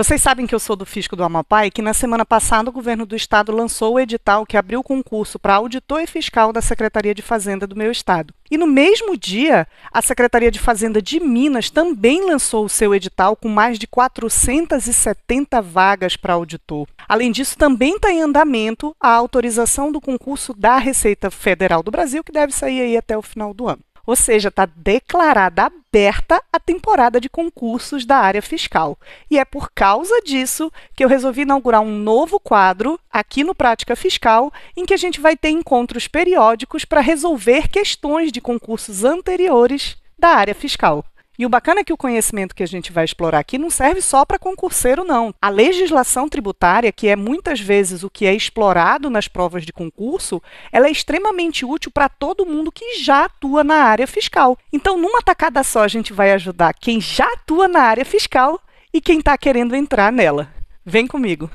Vocês sabem que eu sou do Fisco do Amapá e que na semana passada o governo do estado lançou o edital que abriu o concurso para auditor e fiscal da Secretaria de Fazenda do meu estado. E no mesmo dia, a Secretaria de Fazenda de Minas também lançou o seu edital com mais de 470 vagas para auditor. Além disso, também está em andamento a autorização do concurso da Receita Federal do Brasil, que deve sair aí até o final do ano. Ou seja, está declarada aberta a temporada de concursos da área fiscal. E é por causa disso que eu resolvi inaugurar um novo quadro aqui no Prática Fiscal, em que a gente vai ter encontros periódicos para resolver questões de concursos anteriores da área fiscal. E o bacana é que o conhecimento que a gente vai explorar aqui não serve só para concurseiro, não. A legislação tributária, que é muitas vezes o que é explorado nas provas de concurso, ela é extremamente útil para todo mundo que já atua na área fiscal. Então, numa tacada só, a gente vai ajudar quem já atua na área fiscal e quem está querendo entrar nela. Vem comigo!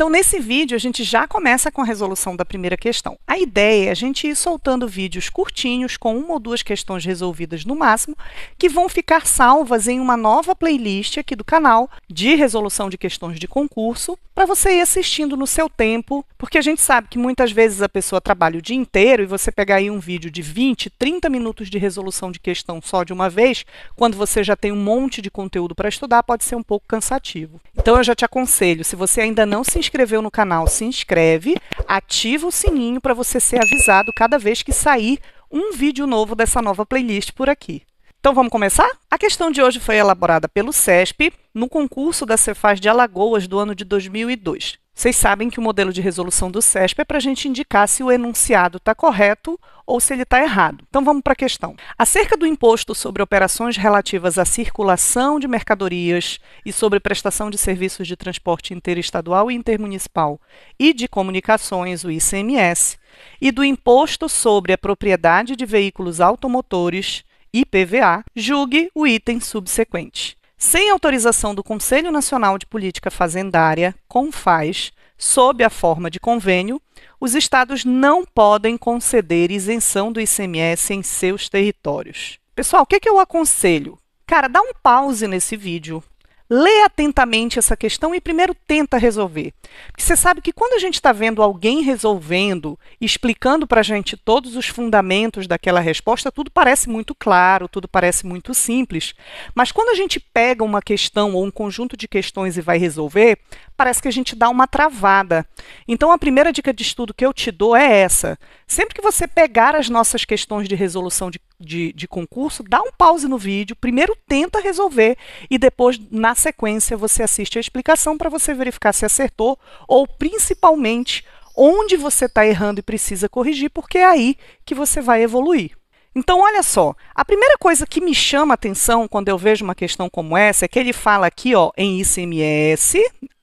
Então, nesse vídeo, a gente já começa com a resolução da primeira questão. A ideia é a gente ir soltando vídeos curtinhos, com uma ou duas questões resolvidas no máximo, que vão ficar salvas em uma nova playlist aqui do canal de resolução de questões de concurso, para você ir assistindo no seu tempo, porque a gente sabe que muitas vezes a pessoa trabalha o dia inteiro e você pegar aí um vídeo de 20, 30 minutos de resolução de questão só de uma vez, quando você já tem um monte de conteúdo para estudar, pode ser um pouco cansativo. Então, eu já te aconselho, se você ainda não se inscreveu no canal, se inscreve, ativa o sininho para você ser avisado cada vez que sair um vídeo novo dessa nova playlist por aqui. Então vamos começar? A questão de hoje foi elaborada pelo CESP no concurso da Cefaz de Alagoas do ano de 2002. Vocês sabem que o modelo de resolução do CESP é para a gente indicar se o enunciado está correto ou se ele está errado. Então vamos para a questão. Acerca do imposto sobre operações relativas à circulação de mercadorias e sobre prestação de serviços de transporte interestadual e intermunicipal e de comunicações, o ICMS, e do imposto sobre a propriedade de veículos automotores, IPVA, julgue o item subsequente. Sem autorização do Conselho Nacional de Política Fazendária, CONFAS, sob a forma de convênio, os estados não podem conceder isenção do ICMS em seus territórios. Pessoal, o que, é que eu aconselho? Cara, dá um pause nesse vídeo, Lê atentamente essa questão e primeiro tenta resolver. Porque você sabe que quando a gente está vendo alguém resolvendo, explicando para a gente todos os fundamentos daquela resposta, tudo parece muito claro, tudo parece muito simples. Mas quando a gente pega uma questão ou um conjunto de questões e vai resolver, parece que a gente dá uma travada. Então, a primeira dica de estudo que eu te dou é essa. Sempre que você pegar as nossas questões de resolução de, de, de concurso, dá um pause no vídeo, primeiro tenta resolver e depois, na sequência, você assiste a explicação para você verificar se acertou ou, principalmente, onde você está errando e precisa corrigir, porque é aí que você vai evoluir. Então, olha só, a primeira coisa que me chama a atenção quando eu vejo uma questão como essa é que ele fala aqui ó, em ICMS,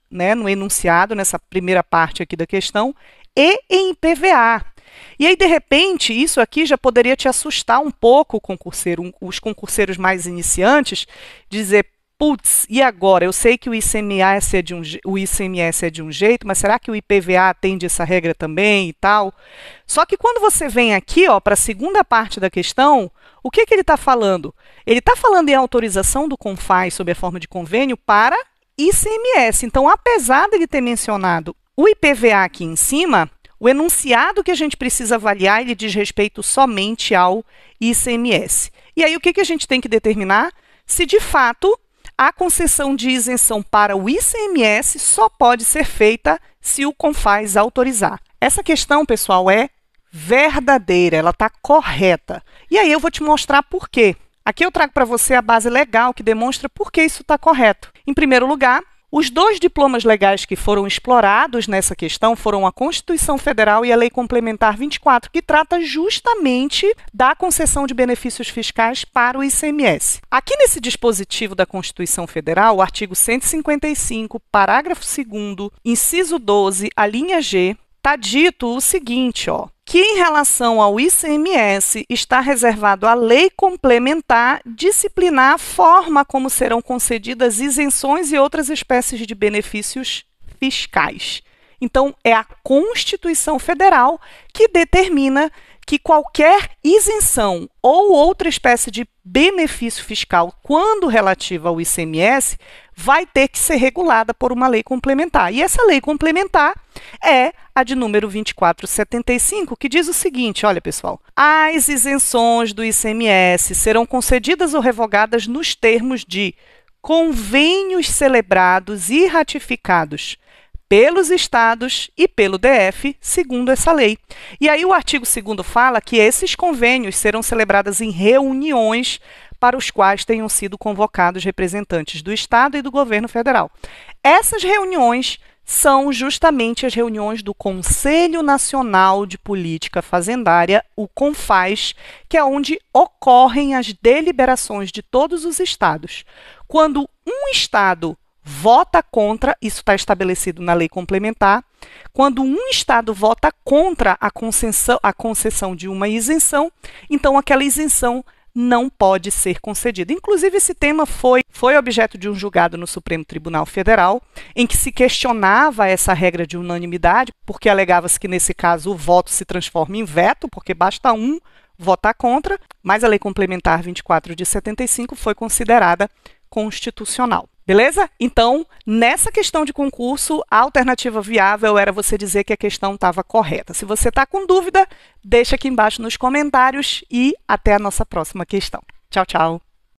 né, no enunciado, nessa primeira parte aqui da questão, e em PVA. E aí, de repente, isso aqui já poderia te assustar um pouco, concurseiro, os concurseiros mais iniciantes, dizer, putz, e agora? Eu sei que o ICMS, é de um, o ICMS é de um jeito, mas será que o IPVA atende essa regra também e tal? Só que quando você vem aqui para a segunda parte da questão, o que, que ele está falando? Ele está falando em autorização do CONFAS sob a forma de convênio para ICMS. Então, apesar dele ter mencionado o IPVA aqui em cima, o enunciado que a gente precisa avaliar, ele diz respeito somente ao ICMS. E aí, o que, que a gente tem que determinar? Se, de fato, a concessão de isenção para o ICMS só pode ser feita se o CONFAS autorizar. Essa questão, pessoal, é verdadeira, ela está correta. E aí eu vou te mostrar por quê. Aqui eu trago para você a base legal que demonstra por que isso está correto. Em primeiro lugar, os dois diplomas legais que foram explorados nessa questão foram a Constituição Federal e a Lei Complementar 24, que trata justamente da concessão de benefícios fiscais para o ICMS. Aqui nesse dispositivo da Constituição Federal, o artigo 155, parágrafo 2 inciso 12, a linha G, está dito o seguinte, ó, que em relação ao ICMS está reservado à lei complementar disciplinar a forma como serão concedidas isenções e outras espécies de benefícios fiscais. Então, é a Constituição Federal que determina que qualquer isenção ou outra espécie de benefício fiscal, quando relativa ao ICMS, vai ter que ser regulada por uma lei complementar. E essa lei complementar é a de número 2475, que diz o seguinte: olha, pessoal, as isenções do ICMS serão concedidas ou revogadas nos termos de convênios celebrados e ratificados pelos estados e pelo DF, segundo essa lei. E aí o artigo 2 fala que esses convênios serão celebrados em reuniões para os quais tenham sido convocados representantes do estado e do governo federal. Essas reuniões são justamente as reuniões do Conselho Nacional de Política Fazendária, o CONFAS, que é onde ocorrem as deliberações de todos os estados. Quando um estado vota contra, isso está estabelecido na lei complementar, quando um Estado vota contra a concessão, a concessão de uma isenção, então aquela isenção não pode ser concedida. Inclusive, esse tema foi, foi objeto de um julgado no Supremo Tribunal Federal, em que se questionava essa regra de unanimidade, porque alegava-se que, nesse caso, o voto se transforma em veto, porque basta um votar contra, mas a Lei Complementar 24 de 75 foi considerada constitucional. Beleza? Então, nessa questão de concurso, a alternativa viável era você dizer que a questão estava correta. Se você está com dúvida, deixa aqui embaixo nos comentários e até a nossa próxima questão. Tchau, tchau!